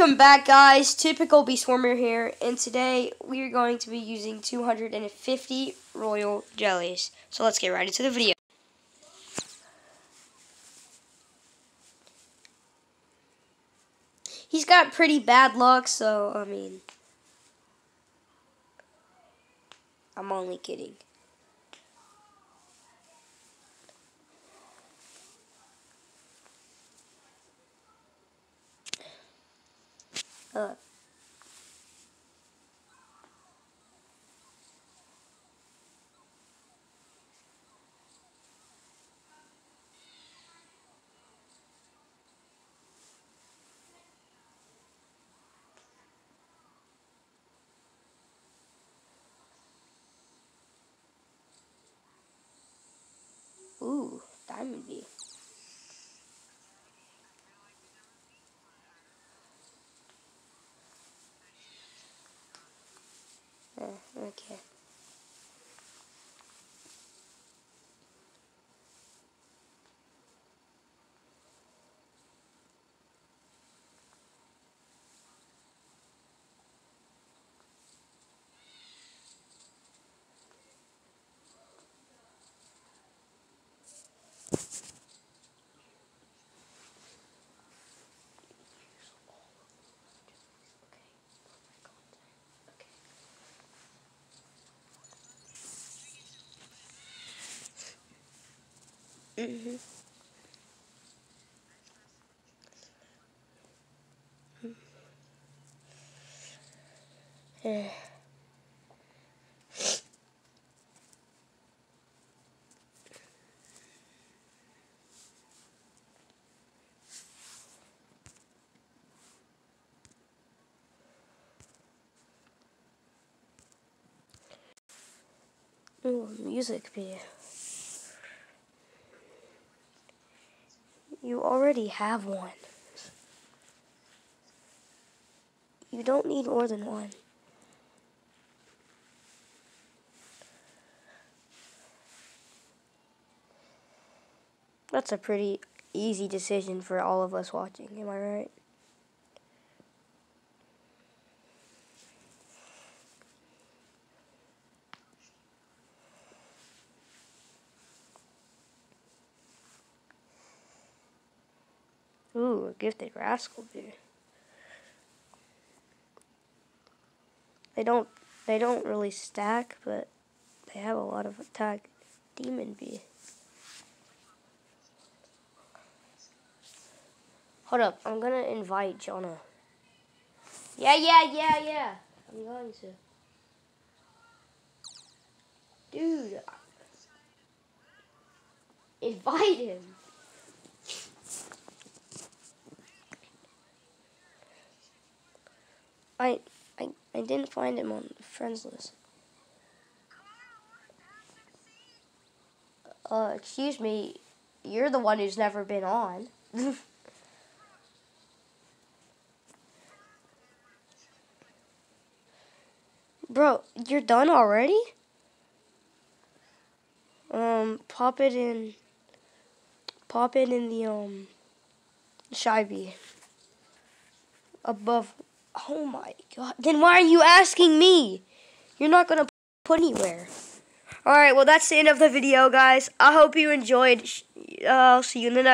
Welcome back guys, Typical Bee Swarmer here, and today we are going to be using 250 royal jellies. So let's get right into the video. He's got pretty bad luck, so, I mean, I'm only kidding. Uh, ooh, diamond bee. Mm-hmm. Yeah. Ooh, music bee. You already have one. You don't need more than one. That's a pretty easy decision for all of us watching, am I right? Ooh, a gifted rascal dude. They don't they don't really stack, but they have a lot of attack. Demon bee. Hold up, I'm gonna invite Jonah. Yeah, yeah, yeah, yeah. I'm going to. Dude. Invite him. I, I, I didn't find him on the friends list. Uh, excuse me, you're the one who's never been on. Bro, you're done already? Um, pop it in, pop it in the, um, shy. Above Oh my god. Then why are you asking me? You're not going to put anywhere. Alright, well that's the end of the video, guys. I hope you enjoyed. Uh, I'll see you in the next